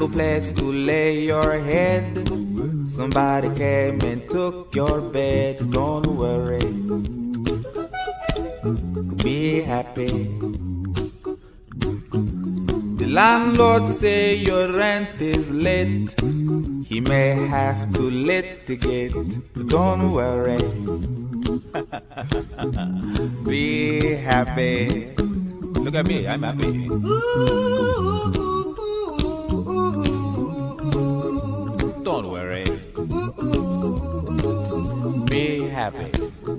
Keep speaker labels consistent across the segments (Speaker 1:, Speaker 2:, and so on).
Speaker 1: No place to lay your head. Somebody came and took your bed. Don't worry. Be happy. The landlord say your rent is late. He may have to litigate. Don't worry. Be happy. Look at me, I'm happy.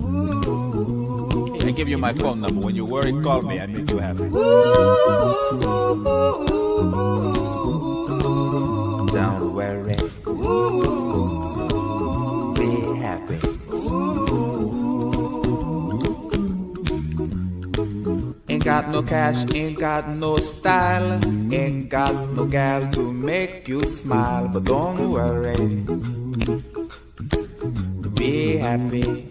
Speaker 1: I give you my phone number. When you worry, call me. I make you happy. Don't worry. Be happy. Ain't got no cash, ain't got no style, ain't got no gal to make you smile, but don't worry. Be happy.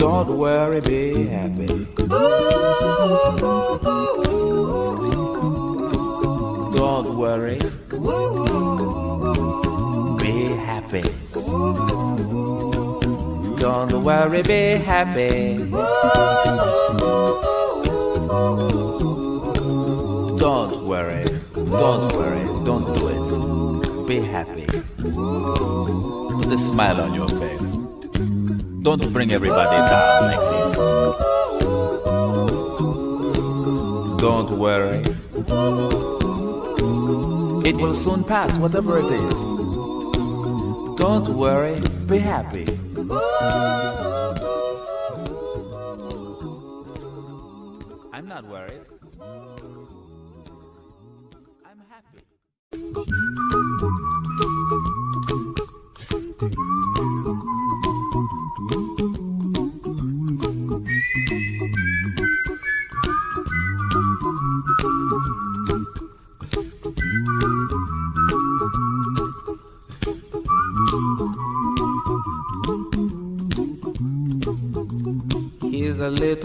Speaker 1: Don't worry, be happy. Don't worry. Be happy. Don't worry, be happy. Don't worry. Don't worry. Don't do it. Be happy. Put a smile on your face. Don't bring everybody down like this. Don't worry. It will soon pass, whatever it is. Don't worry, be happy.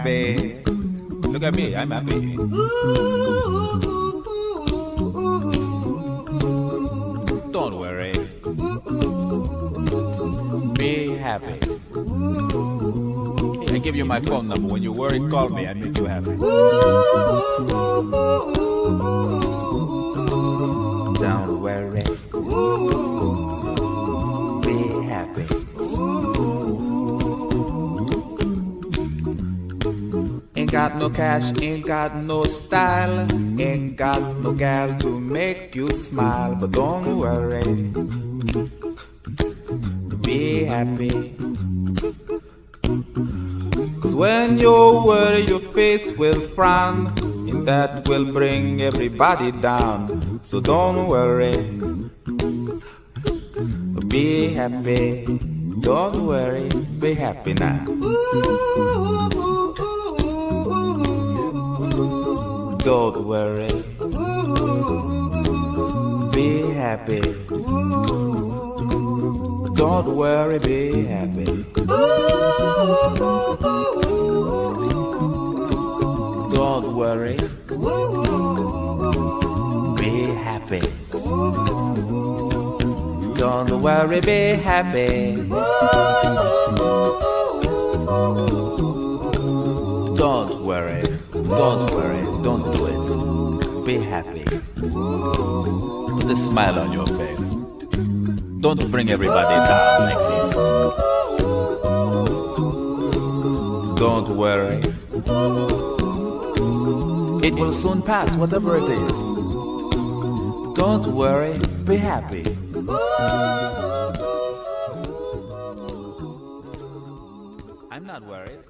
Speaker 1: Happy. Look at me, I'm happy. No cash, ain't got no style, ain't got no gal to make you smile, but don't worry. Be happy. Cause when you worry, your face will frown, and that will bring everybody down. So don't worry. Be happy. Don't worry. Be happy now. Don't worry. Be happy. Don't worry, be happy. Don't worry. Be happy. Don't worry, be happy. Don't worry. Don't worry. Don't do it. Be happy. Put a smile on your face. Don't bring everybody down like this. Don't worry. It will soon pass, whatever it is. Don't worry, be happy. I'm not worried.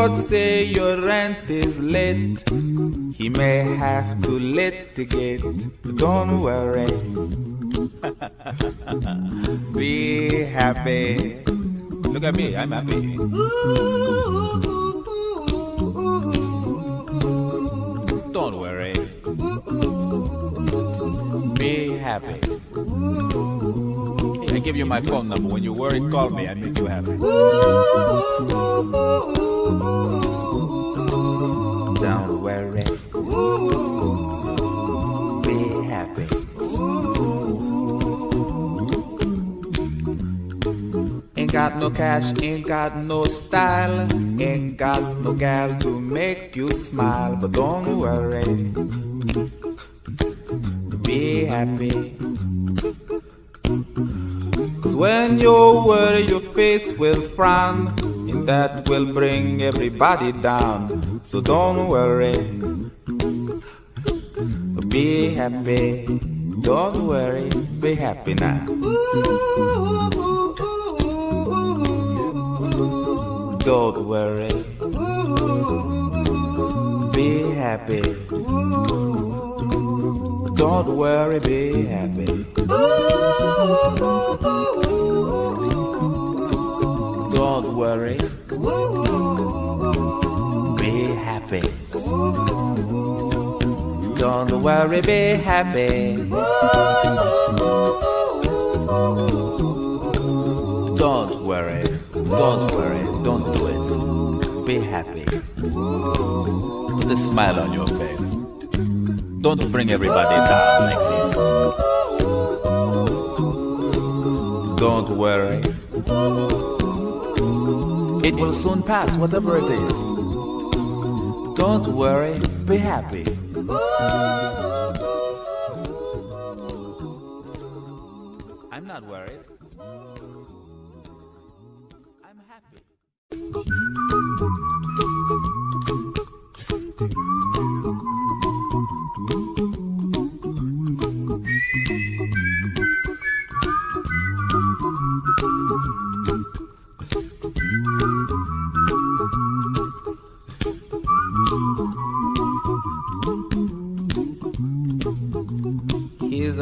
Speaker 1: Landlord say your rent is late. He may have to litigate. Don't worry. Be happy. Look at me, I'm happy. Don't worry. Be happy. I give you my phone number. When you worry, call me. I make you happy. Don't worry. Be happy. Ain't got no cash, ain't got no style, ain't got no gal to make you smile, but don't worry. Be happy. Cause when you worry, your face will frown, and that will bring everybody down. So don't worry. Be happy. Don't worry. Be happy now. Don't worry. Be happy. Don't worry, be happy. Don't worry. Be happy. Don't worry, be happy. Don't worry. Don't worry. Don't do it. Be happy. Put a smile on your face. Don't bring everybody down like this. Don't worry. It will soon pass, whatever it is. Don't worry, be happy.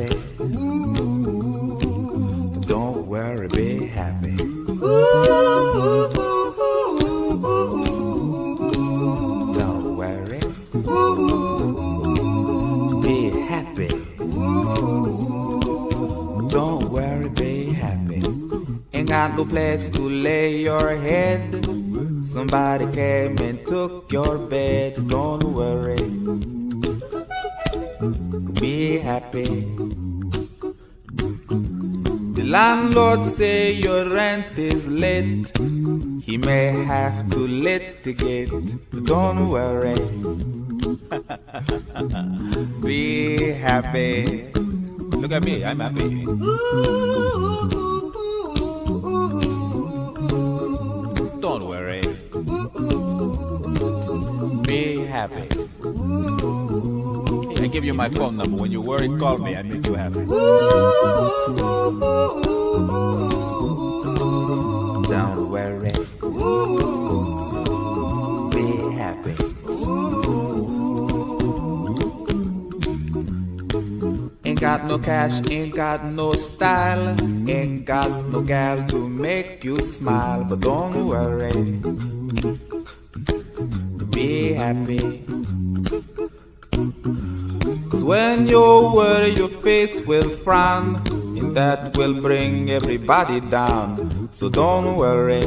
Speaker 1: Happy. Don't worry, be happy. Don't worry. Be happy. Don't worry, be happy. Ain't got no place to lay your head. Somebody came and took your say your rent is late. He may have to litigate. Don't worry. Be happy. Look at me, I'm happy. Don't worry. Be happy. I give you my phone number. When you worry, call me. I make you happy. Worry. Be happy. Ain't got no cash, ain't got no style, ain't got no gal to make you smile, but don't worry. Be happy. Cause when you worry, your face will frown, and that will bring everybody down. So don't worry.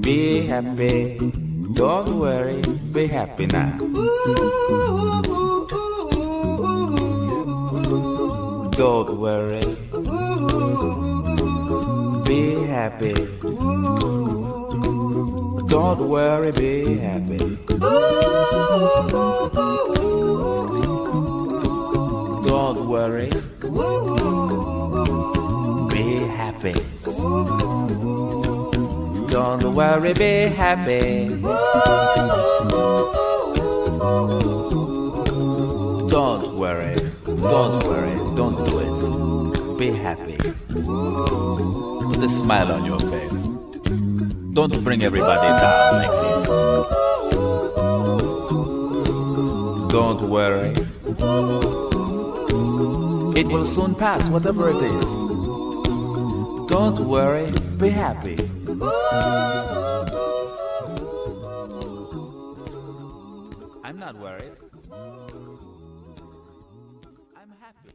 Speaker 1: Be happy. Don't worry. Be happy now. Don't worry. Be happy. Don't worry, be happy. Don't worry. Happy. Don't worry, be happy. Don't worry. Don't worry. Don't do it. Be happy. Put a smile on your face. Don't bring everybody down like this. Don't worry. It will soon pass, whatever it is. Don't worry, be happy. I'm not worried. I'm happy.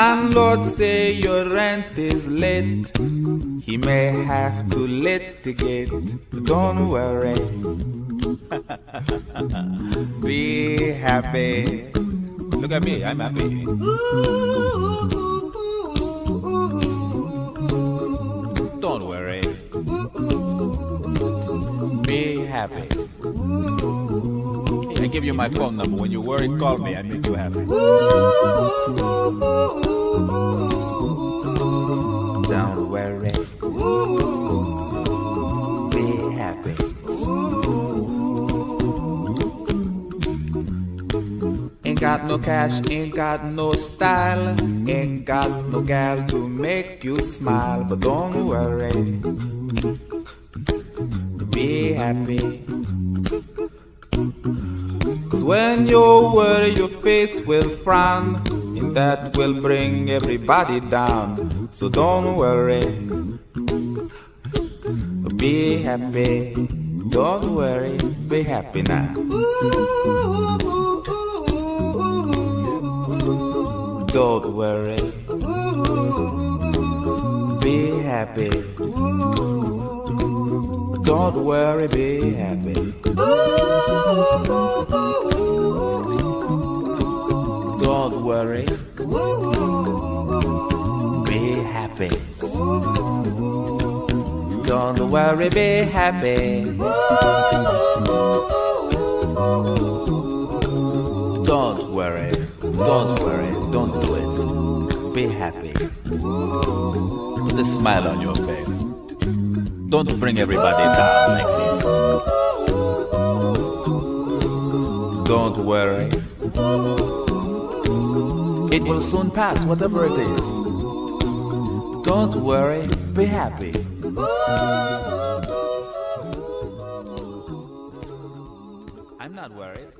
Speaker 1: landlord say your rent is late. He may have to litigate. Don't worry. Be happy.
Speaker 2: Look at me, I'm happy. Don't worry. Be happy. I give you my phone number. When you worry, call me. I make you happy.
Speaker 1: Don't worry. Be happy. Ain't got no cash, ain't got no style, ain't got no gal to make you smile, but don't worry. Be happy. Cause when you worry, your face will frown, that will bring everybody down. So don't worry. Be happy. Don't worry. Be happy now. Don't worry. Be happy. Don't worry, be happy. Don't worry. Be happy. Don't worry, be happy. Don't worry. Don't worry. Don't do it. Be happy.
Speaker 2: Put a smile on your face. Don't bring everybody down like this.
Speaker 1: Don't worry. It will soon pass, whatever it is. Don't worry, be happy.
Speaker 2: I'm not worried.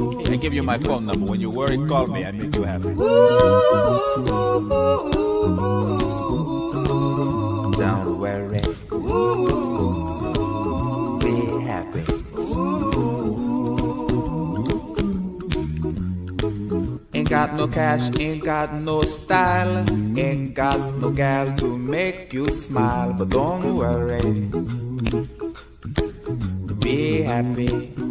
Speaker 2: I give you my phone number. When you worry, call me. I make you happy.
Speaker 1: Don't worry. Be happy. Ain't got no cash, ain't got no style, ain't got no gal to make you smile, but don't worry. Be happy.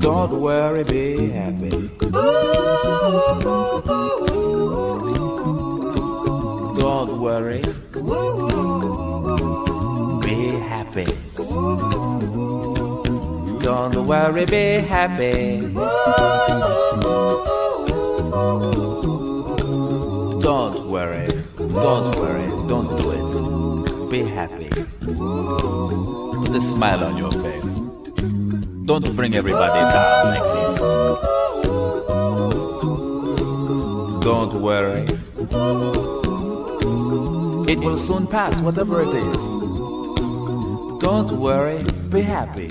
Speaker 1: Don't worry, be happy. Don't worry. Be happy. Don't worry, be happy.
Speaker 2: Don't worry. Don't worry. Don't do it. Be happy. Put a smile on your face. Don't bring everybody down like this.
Speaker 1: Don't worry. It will soon pass, whatever it is. Don't worry, be happy.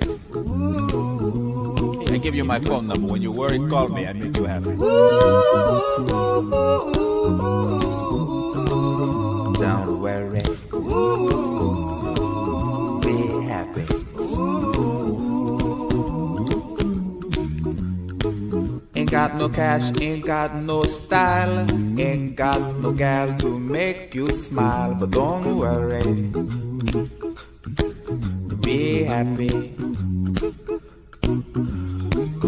Speaker 2: I give you my phone number. When you worry, call me. I make you happy.
Speaker 1: Don't worry. Be happy. Ain't got no cash, ain't got no style, ain't got no gal to make you smile, but don't worry. Be happy.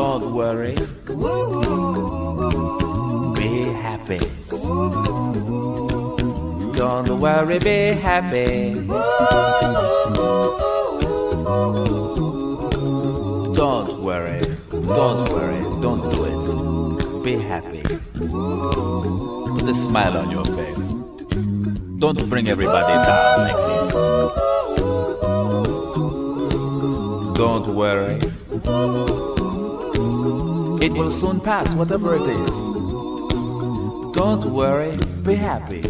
Speaker 1: Don't worry. Be happy. Don't worry, be happy. Don't worry. Don't worry. Don't do it. Be happy.
Speaker 2: Put a smile on your face. Don't bring everybody down like this.
Speaker 1: Don't worry. It will soon pass, whatever it is. Don't worry, be happy.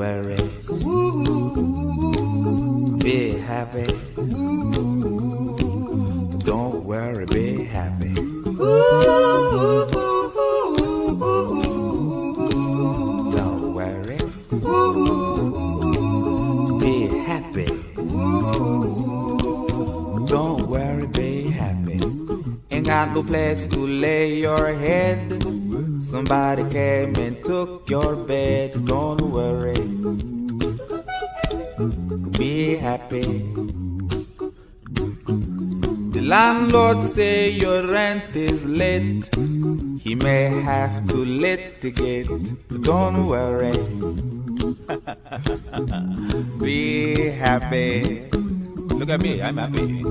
Speaker 1: Worry. Be happy. Don't worry, be happy. Don't worry. Be happy. Don't worry, be happy. Ain't got no place to lay your head. Somebody came and took your bed. Don't worry. Be happy. The landlord say your rent is late. He may have to litigate. Don't worry. Be happy.
Speaker 2: Look at me, I'm happy.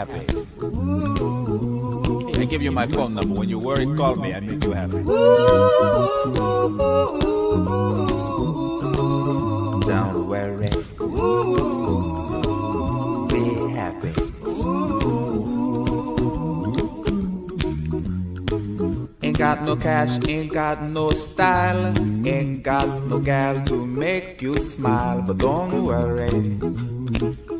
Speaker 1: Happy.
Speaker 2: I give you my phone number. When you worry, call me. I make you happy.
Speaker 1: Don't worry. Be happy. Ain't got no cash, ain't got no style, ain't got no gal to make you smile, but don't worry.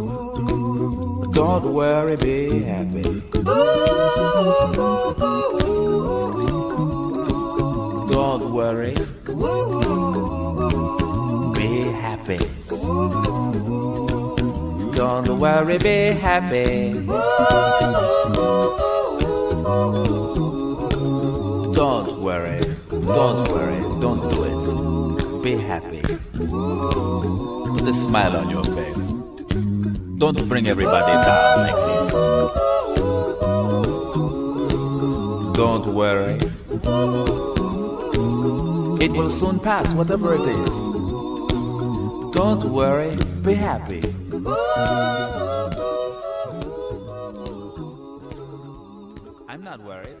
Speaker 1: Don't worry, be happy. Don't worry. Be happy. Don't worry, be happy.
Speaker 2: Don't worry. Don't worry. Don't do it. Be happy. Put a smile on your face. Don't bring everybody down like this.
Speaker 1: Don't worry. It will soon pass, whatever it is. Don't worry, be happy.
Speaker 2: I'm not worried.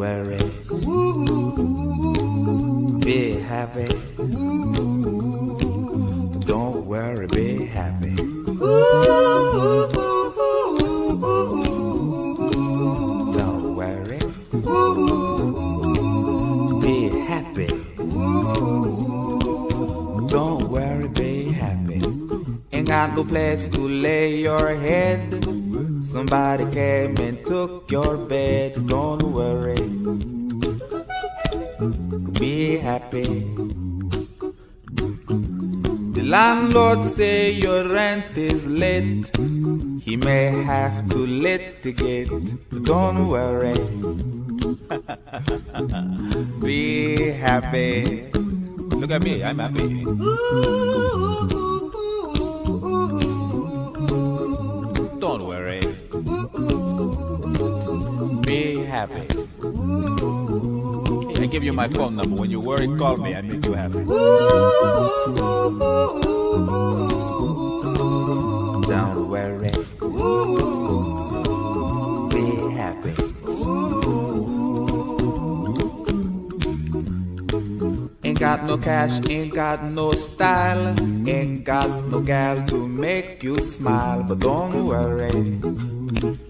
Speaker 1: Worry. Be happy. Don't worry, be happy. Don't worry. Be happy. Don't worry, be happy. Ain't got no place to lay your head. Somebody came and took your bed. Don't worry. Be happy. The landlord say your rent is late. He may have to litigate. Don't worry. Be happy.
Speaker 2: Look at me, I'm happy. Don't worry.
Speaker 1: Be happy.
Speaker 2: I give you my phone number. When you worry, call me. I make you happy.
Speaker 1: Don't worry. Be happy. Ain't got no cash, ain't got no style, ain't got no gal to make you smile, but don't worry.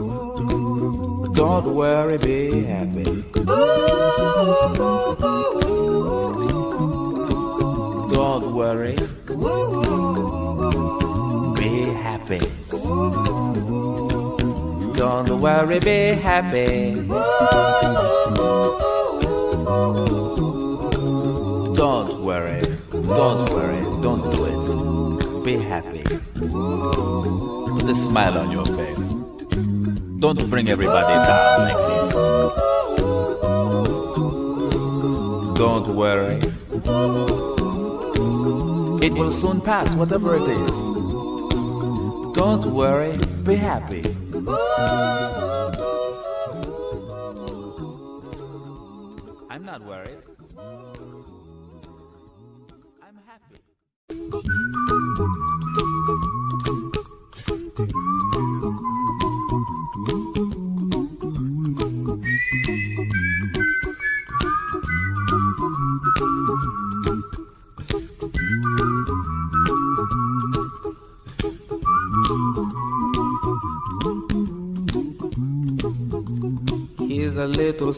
Speaker 1: Don't worry, be happy. Don't worry. Be happy. Don't worry, be happy.
Speaker 2: Don't worry. Don't worry. Don't do it. Be happy. Put a smile on your face. Don't bring everybody down like this.
Speaker 1: Don't worry. It will soon pass, whatever it is. Don't worry, be happy.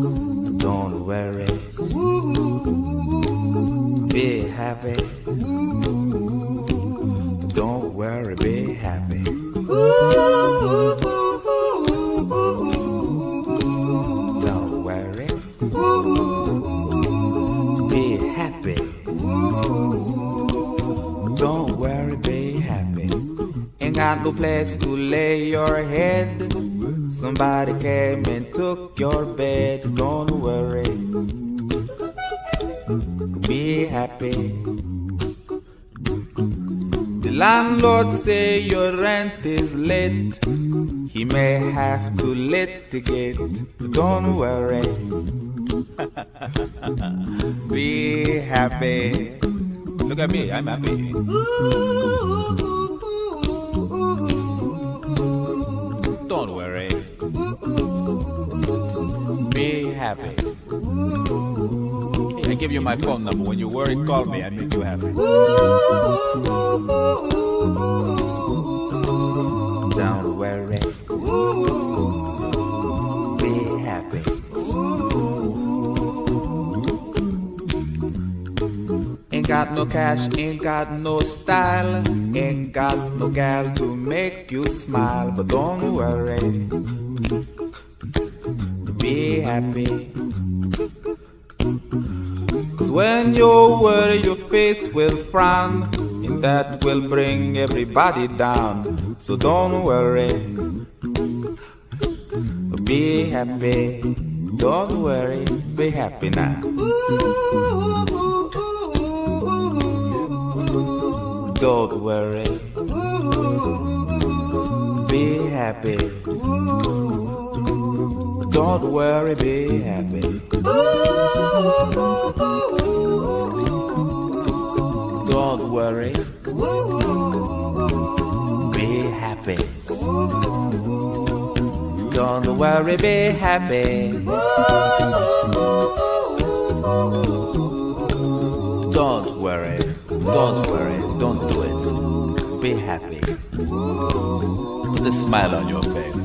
Speaker 1: Don't worry. Be happy. Don't worry, be happy. Don't worry. Be happy. Don't worry, be happy. Ain't got no place to lay your head. Somebody came and took your bed. Don't worry. Be happy. The landlord say your rent is late. He may have to litigate, don't worry. Be happy.
Speaker 2: Look at me, I'm happy.
Speaker 1: Happy.
Speaker 2: I give you my phone number. When you worry, call me. I make you happy.
Speaker 1: Don't worry. Be happy. Ain't got no cash, ain't got no style, ain't got no gal to make you smile, but don't worry. Happy. Cause when you worry, your face will frown, and that will bring everybody down. So don't worry. Be happy. Don't worry. Be happy now. Don't worry. Be happy. Don't worry, be happy. Don't worry. Be happy. Don't worry, be happy.
Speaker 2: Don't worry. Don't worry. Don't do it. Be happy. Put a smile on your face.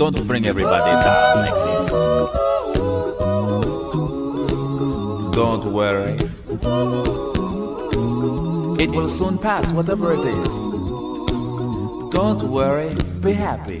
Speaker 2: Don't bring everybody down like this.
Speaker 1: Don't worry. It will soon pass, whatever it is. Don't worry, be happy.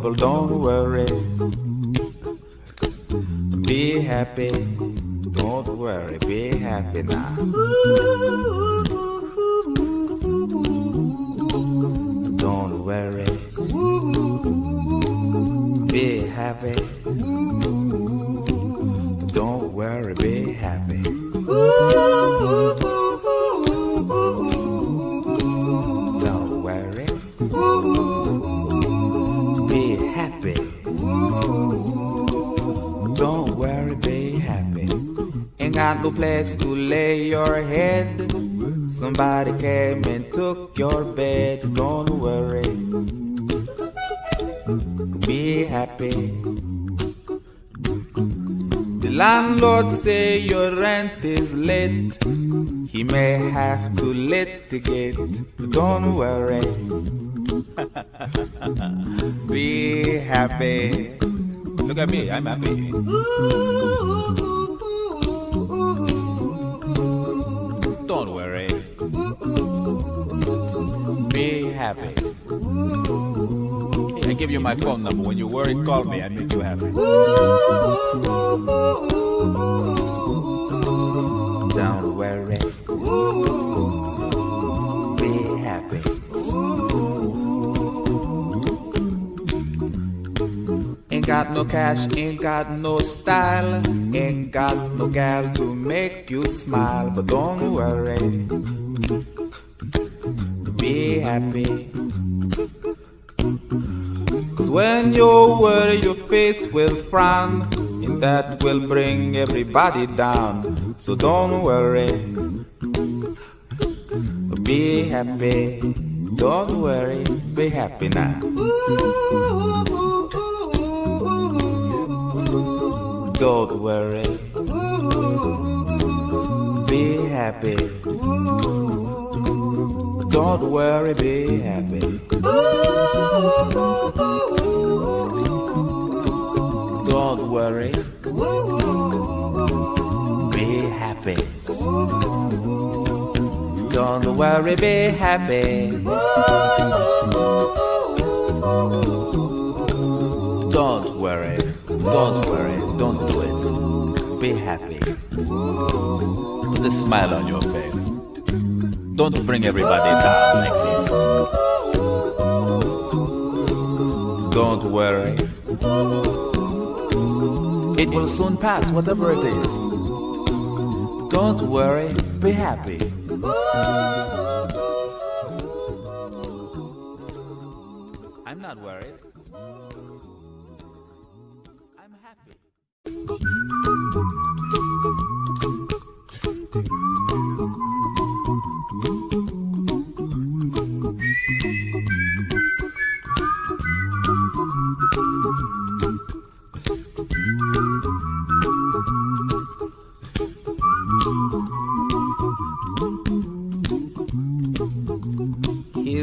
Speaker 1: It double. Don't worry. Be happy. Don't worry. Be happy now. Have to litigate. Don't worry. Be happy.
Speaker 2: Look at me, I'm happy. Don't worry.
Speaker 1: Be happy.
Speaker 2: I give you my phone number.
Speaker 1: Got no cash, ain't got no style, ain't got no gal to make you smile. But don't worry, be happy. Cause when you worry, your face will frown, and that will bring everybody down. So don't worry, be happy. Don't worry, be happy now. Don't worry. Be happy. Don't worry, be happy. Don't worry. Be happy. Don't worry, be happy. Don't worry. Don't worry. Don't do it. Be happy. Put a smile on your face. Don't bring everybody down like this. Don't worry. It will soon pass, whatever it is. Don't worry. Be happy.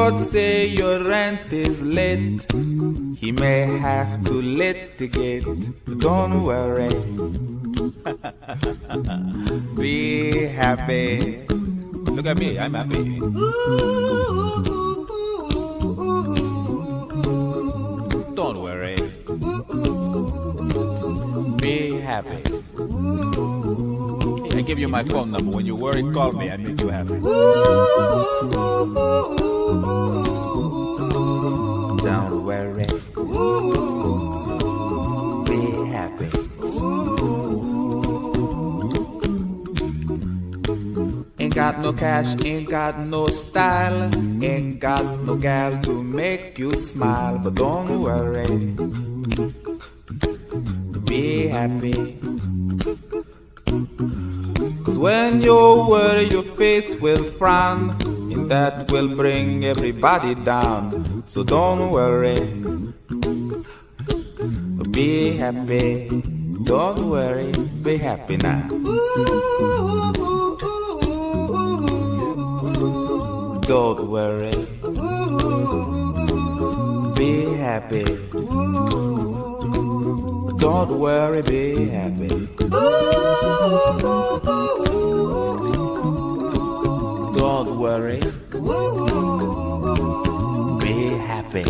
Speaker 1: Landlord say your rent is late. He may have to litigate. Don't worry. Be happy. Look at me, I'm happy. Don't worry. Be happy. I give you my phone number. When you worry, call me. I make you happy. Don't worry. Be happy. Ain't got no cash, ain't got no style, ain't got no gal to make you smile. But don't worry. Be happy. Cause when you worry, your face will frown, and that will bring everybody down. So don't worry. Be happy. Don't worry. Be happy now. Don't worry. Be happy. Don't worry, be happy. Don't worry. Be happy.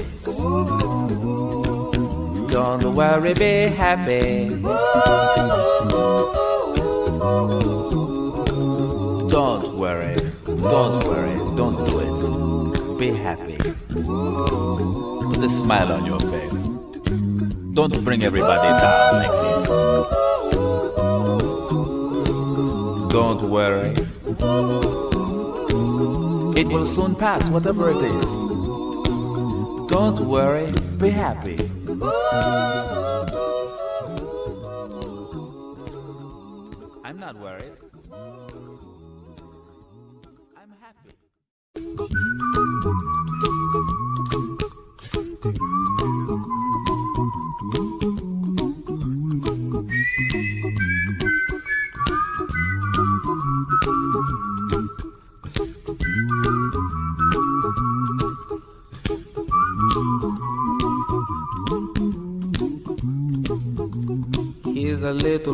Speaker 1: Don't worry, be happy. Don't worry. Don't worry. Don't do it. Be happy. Put a smile on your face. Don't bring everybody down like this. Don't worry. It will soon pass, whatever it is. Don't worry, be happy. I'm not worried.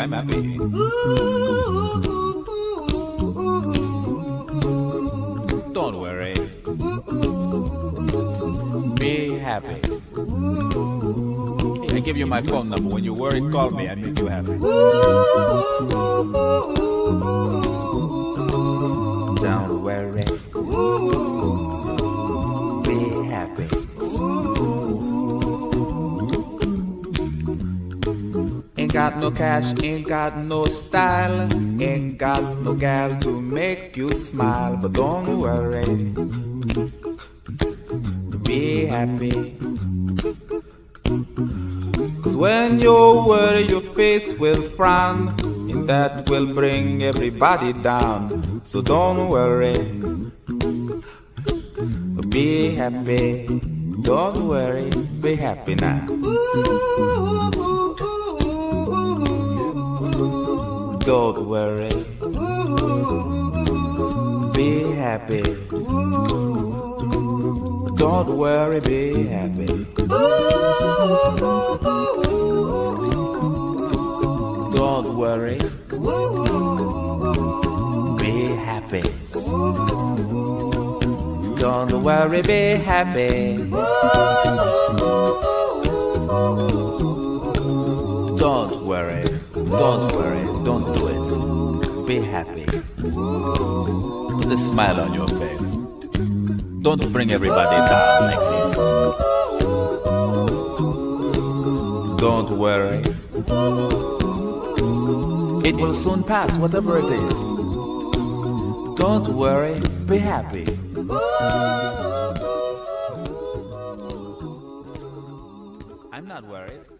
Speaker 1: I'm happy. Don't worry. Be happy. I give you my phone number. When you worry, call me. I make you happy. Don't worry. Cash, ain't got no style, ain't got no gal to make you smile, but don't worry. Be happy. Cause when you worry, your face will frown, and that will bring everybody down. So don't worry. Be happy. Don't worry. Be happy now. Don't worry. Be happy. Don't worry, be happy. Don't worry. Be happy. Don't worry, be happy. Don't worry. Don't worry. Don't do it. Be happy. Put a smile on your face. Don't bring everybody down like this. Don't worry. It will soon pass, whatever it is. Don't worry, be happy. I'm not worried.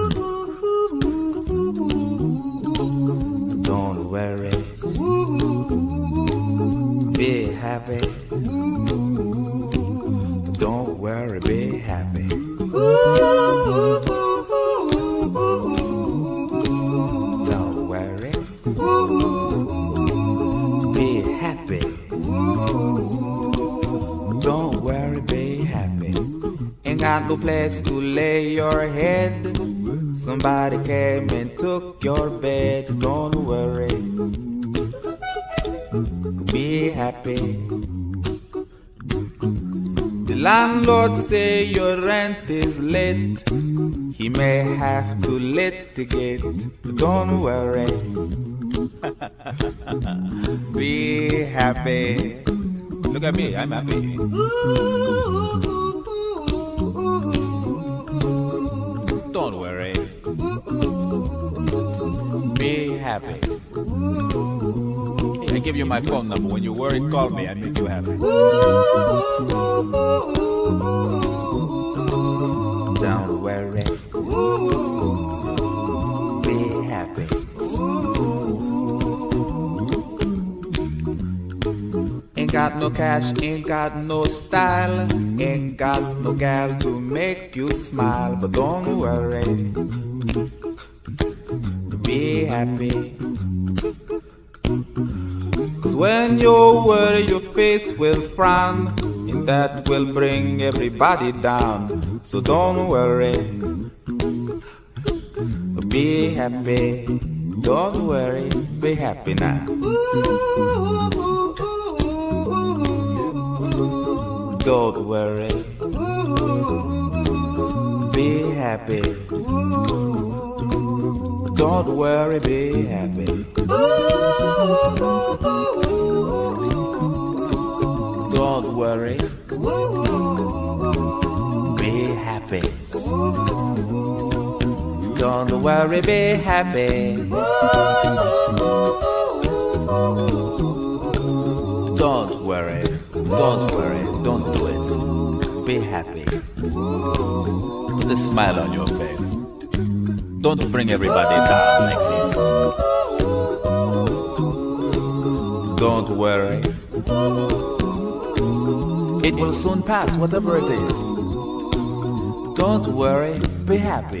Speaker 1: Happy. Late. He may have to litigate. Don't worry. Be happy. Look at me, I'm happy. Don't worry. Be happy. I give you my phone number. When you worry, call me. I make you happy. Don't worry. Be happy. Ain't got no cash, ain't got no style, ain't got no gal to make you smile, but don't worry. Be happy. Cause when you worry, your face will frown, and that will bring everybody down. So don't worry. Be happy. Don't worry. Be happy now. Don't worry. Be happy. Don't worry, be happy. Don't worry. Don't worry, be happy. Don't worry. Don't worry. Don't do it. Be happy. Put a smile on your face. Don't bring everybody down like this. Don't worry. It will soon pass, whatever it is. Don't worry, be happy.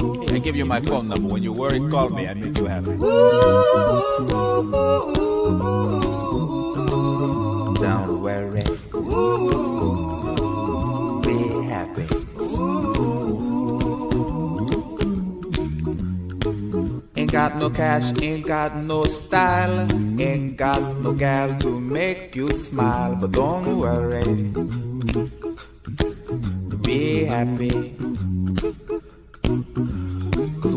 Speaker 2: I give you my phone number. When you worry, call me. I make you happy.
Speaker 1: Don't worry. Be happy. Ain't got no cash, ain't got no style, ain't got no gal to make you smile, but don't worry. Be happy.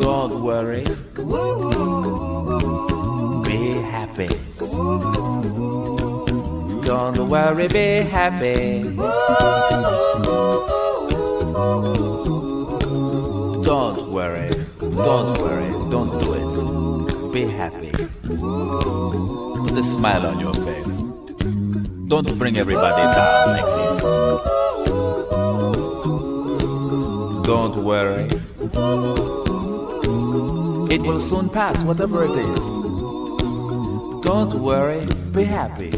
Speaker 1: Don't worry. Be happy. Don't worry, be happy. Don't worry. Don't worry. Don't do it. Be happy.
Speaker 2: Put a smile on your face. Don't bring everybody down like this.
Speaker 1: Don't worry. It will soon pass, whatever it is. Don't worry, be happy.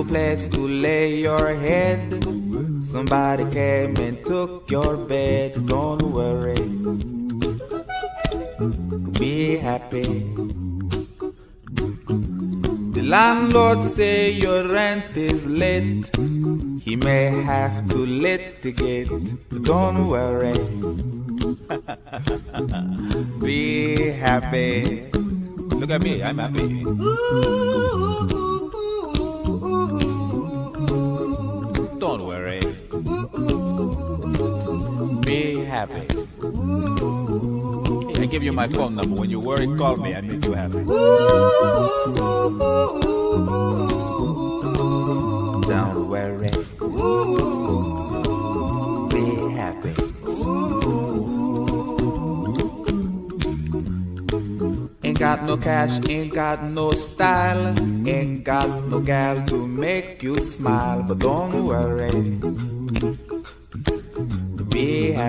Speaker 1: No place to lay your head. Somebody came and took your bed. Don't worry. Be happy. The landlord say your rent is late. He may have to litigate. Don't worry. Be happy.
Speaker 2: Look at me, I'm happy.
Speaker 1: Happy.
Speaker 2: I give you my phone number. When you worry, call me. I make you happy.
Speaker 1: Don't worry. Be happy. Ain't got no cash, ain't got no style, ain't got no gal to make you smile, but don't worry.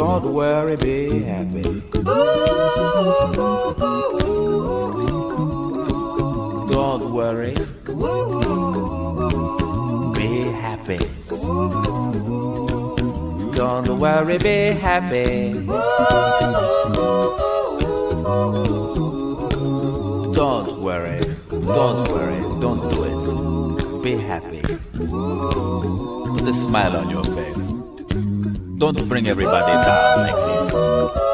Speaker 1: Don't worry, be happy. Don't worry, be happy. Don't worry, be happy. Don't worry, don't worry, don't do it. Be happy. Put a smile on your face. Don't bring everybody down like this.